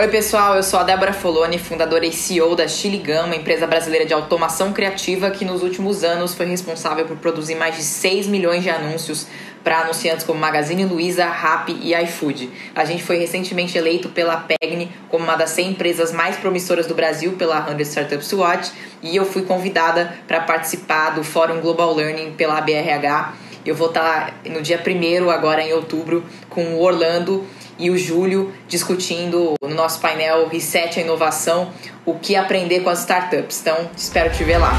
Oi, pessoal, eu sou a Débora Foloni, fundadora e CEO da Chile Gama, empresa brasileira de automação criativa que nos últimos anos foi responsável por produzir mais de 6 milhões de anúncios para anunciantes como Magazine Luiza, Rappi e iFood. A gente foi recentemente eleito pela PEGNI como uma das 100 empresas mais promissoras do Brasil pela 100 Startups Watch e eu fui convidada para participar do Fórum Global Learning pela BRH. Eu vou estar no dia 1 agora em outubro com o Orlando e o Júlio discutindo no nosso painel Reset a Inovação, o que aprender com as startups. Então, espero te ver lá.